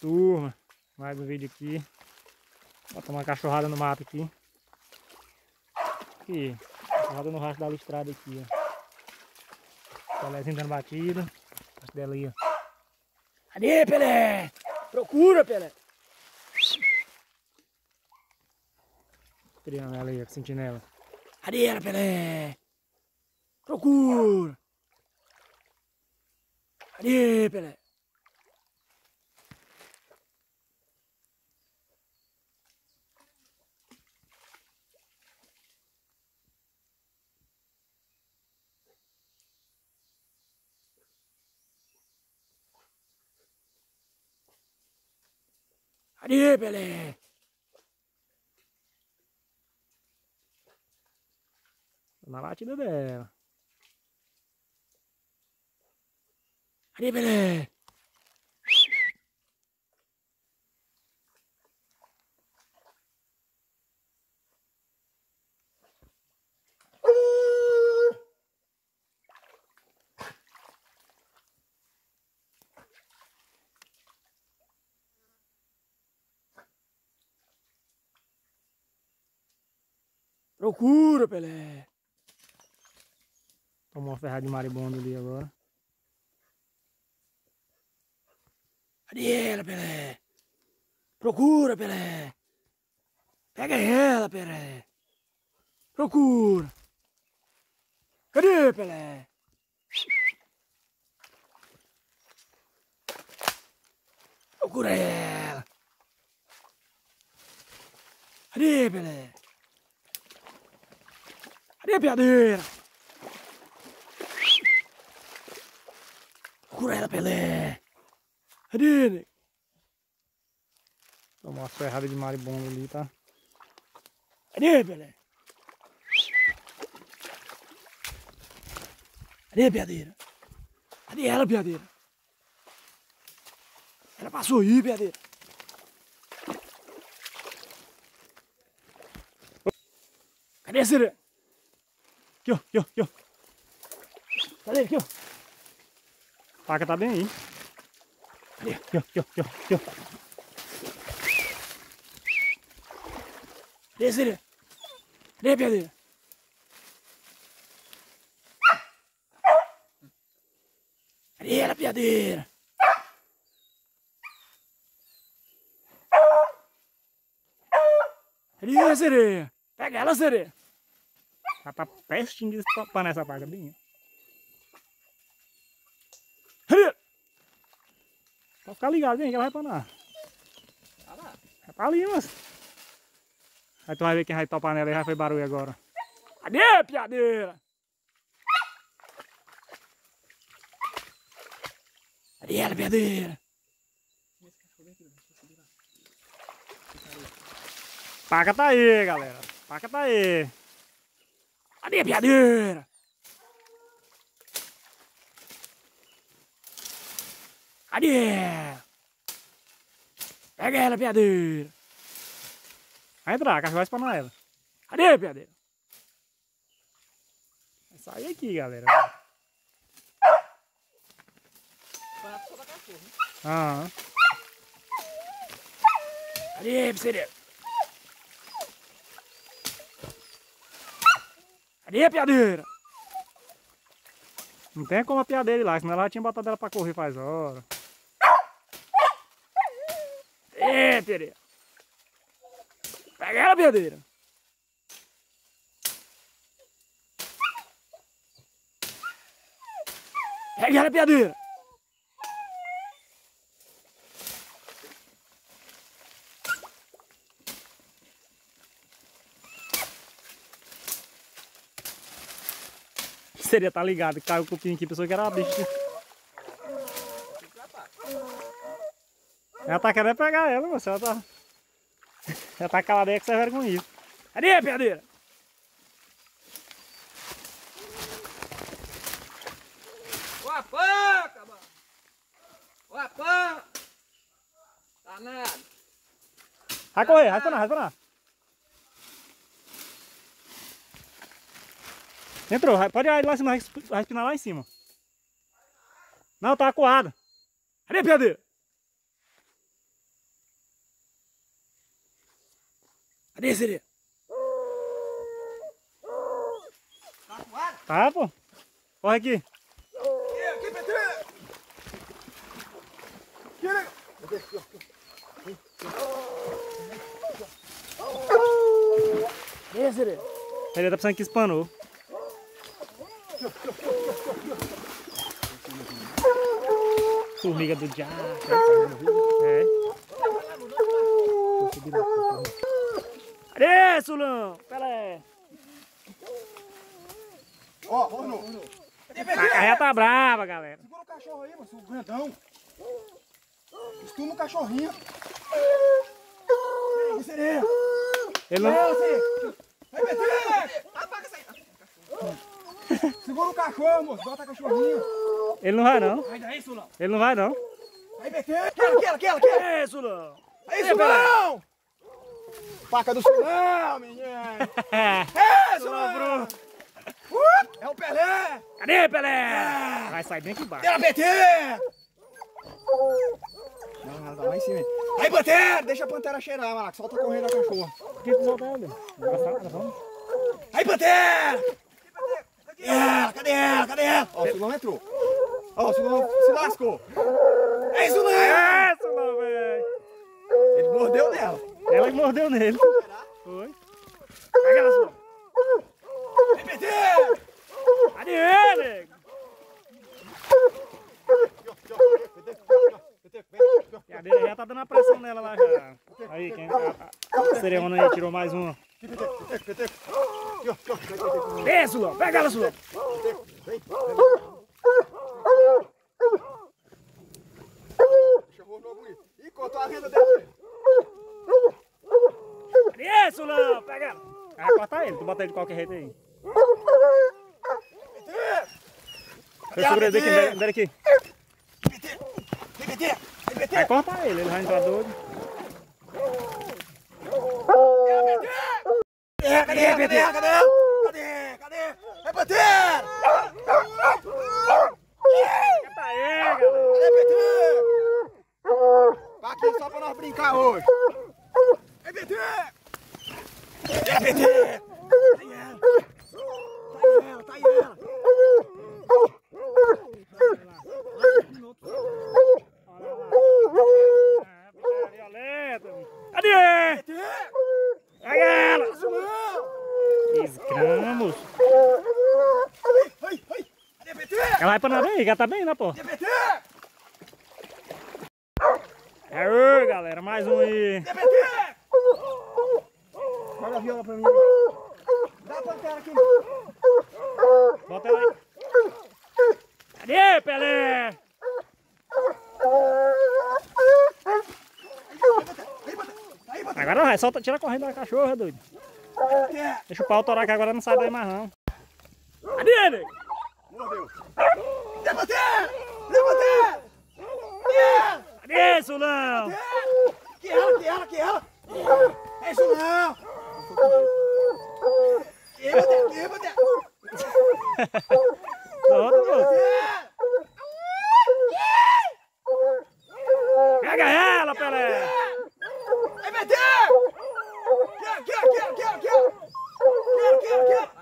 turma, mais um vídeo aqui. Tomar uma cachorrada no mato aqui. Aqui, cachorrada no rastro da listrada aqui, ó. Pelézinho dando batida. Rastro dela aí, ó. Cadê, Pelé? Procura, Pelé! Criando ela aí, ó, sentinela. Cadê ela, Pelé? Procura! Cadê, Pelé? Cadê, Pelé? Na batida dela. Cadê, Pelé? Procura, Pelé. Tomou uma ferrada de maribondo ali agora. Cadê ela, Pelé? Procura, Pelé. Pega ela, Pelé. Procura. Cadê, Pelé? Procura ela. Cadê, Pelé? Cadê a piadeira? Procura ela, Pelé. Cadê, nego? Tomou uma ferrada de maribondo ali, tá? Cadê, Pelé? Cadê a piadeira? Cadê ela, piadeira? Ela passou aí, piadeira. Cadê a sereia? Aqui, ó, aqui, ó, aqui, ó. Cadê? Aqui, ó. A faca tá bem aí. Cadê? Aqui, ó, aqui, ó, aqui, ó, aqui, ó. Cadê, sereia? Cadê, piadeira? Cadê ela, piadeira? Cadê sereia? Pega ela, sereia. Ela tá pertinho de topar nessa. Cadê? Pode ficar ligado, hein, que ela vai. Tá lá. Tá ali, mas. Aí tu vai ver quem vai topar nela aí, já foi barulho agora. Cadê, piadeira? Cadê ela, piadeira? Paca tá aí, galera. Paca tá aí. Cadê a piadeira? Cadê? Pega ela, piadeira. Vai entrar, a cachorro vai espanar ela. Cadê a piadeira? Vai sair aqui, galera. Da cachorro, hein? Aham. Cadê, piseira? Cadê a piadeira? Não tem como a piadeira ir lá, senão ela tinha botado ela pra correr faz hora. Ê, piadeira! Pega ela, piadeira! Pega ela, piadeira! Seria tá ligado, que caiu o cupim aqui, pensou que era bicho. Ela tá querendo pegar ela, você ela tá. Ela tá calada aí que você vai com isso. Cadê a piadeira? Ó panca, mano! Ó panca! Danado! Vai correr, vai pra lá, vai pra lá. Entrou, pode ir lá em cima, vai espinar lá em cima. Não, tá acuado. Cadê, Pedro? Cadê, sereia? Tá acuado? Tá, pô. Corre aqui. Aqui, Petreira! Tira! Cadê, sereia? Ele tá precisando que espanou. Formiga do diabo. É. Cadê, Sulão? Pera aí. Ó. Cadê, A carreira tá brava, galera. Segura o cachorro aí, moço, o grandão. Estuma o cachorrinho. Ele não... Não, você. Vai, PT! Apaga essa aí. Segura o cachorro, moço. Bota a cachorrinho. Ele não vai, não. Sai daí, Sulão. Ele não vai, não. Aí, PT. Aquela, aquela, aquela, aquela. Cadê, Sulão? Aí, Sulão! Faca do Sulão, menino. É, Sulão. Uh, é o Pelé. Cadê, Pelé? Vai sair bem aqui embaixo. Tela, PT. Não, ela tá lá em cima. Aí, Pantera. Deixa a Pantera cheirar, Malaco. Solta correndo a cachorra. Por que tu solta vamos. Aí, Pantera. Cadê ela? Cadê ela? Cadê ela? Ó, o Sulão entrou. Ó, o Sulão se lascou. Aí, Sulão. É, Sulão, velho. Ele mordeu nela. Ela que mordeu nele. Foi. Pega ela, Sulão. Aí, PT. Cadê ele? Cadê? Já tá dando uma pressão nela lá já. Aí, quem... A, a, a aí tirou mais uma. Cadê, Sulão? Pega ela, Sulão. Chamou o novo Ih, cortou a renda dele. Cadê, Sulão? Pega ela. Vai cortar ele, tu bota ele de qualquer jeito aí. Eu segura ele aqui, me aqui. Vai cortar ele, ele vai entrar doido. Cadê? Cadê? Cadê? Cadê? Cadê? Cadê? É Pantera! Aí, galera. Cadê PT? Tá aqui só pra nós brincar hoje. É PT! É PT! Tá aí ela! Tá aí ela! Tá aí ela! Cadê? PT! Pega ela! Não! Esgramos. Ai, ai, ai! Cadê PT? Ela vai pra nada aí, já tá bem, né, pô? Cadê PT? Aê, galera, mais um aí. PT? Joga a viola pra mim. Dá a pantera aqui. Bota ela aí. Cadê, Pelé? Aí! Aí! Agora vai, solta, tira a corrente da cachorra, doido. Pantera! Deixa o pau torar que agora não sai daí mais não. Cadê ele? Mordeu! Cadê Pantera? Cadê Sulão? Que ela, que ela, que ela! É isso não! Que Pantera, que Pantera! Solta, pô. Pantera! Pega ela, Pelé. É Pantera! Aqui, aqui, aqui, aqui, aqui! Aqui, aqui, aqui!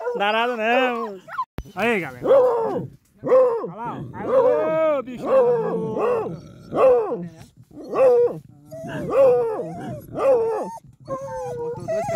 Não dá nada não. Aí, galera. Olha lá. Alô, bicho. Botou dois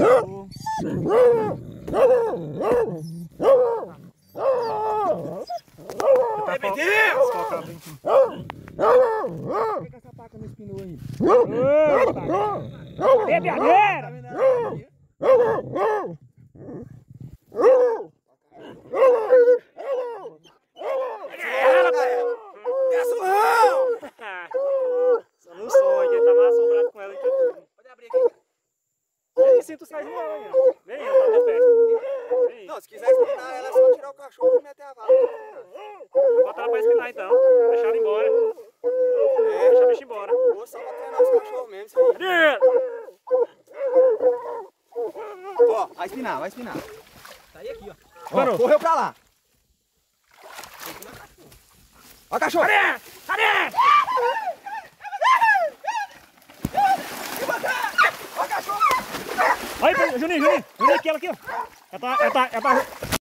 cachorros. Tá essa! Ela, Pelé. É Sulão! Só no sonho, que ele tava assombrado com ela aqui. Pode abrir aqui. Vem, sinto os cais dela aí, ó. Vem, ela tá de pé. Vem. Não, se quiser espinar ela, é só tirar o cachorro e meter a vara. Bota ela pra espinar então. Deixa ela embora. Deixa a bicha embora. Ou só pra treinar os cachorros mesmo, isso aí. Ó, vai espinar, vai espinar. Tá aí aqui, ó. Parou. Ó, correu pra lá. Ó, cachorro. Cadê? Cadê? Aí, Juninho, Juninho. Juninho, aqui, ela aqui, ó. Ela tá, ela tá, ela tá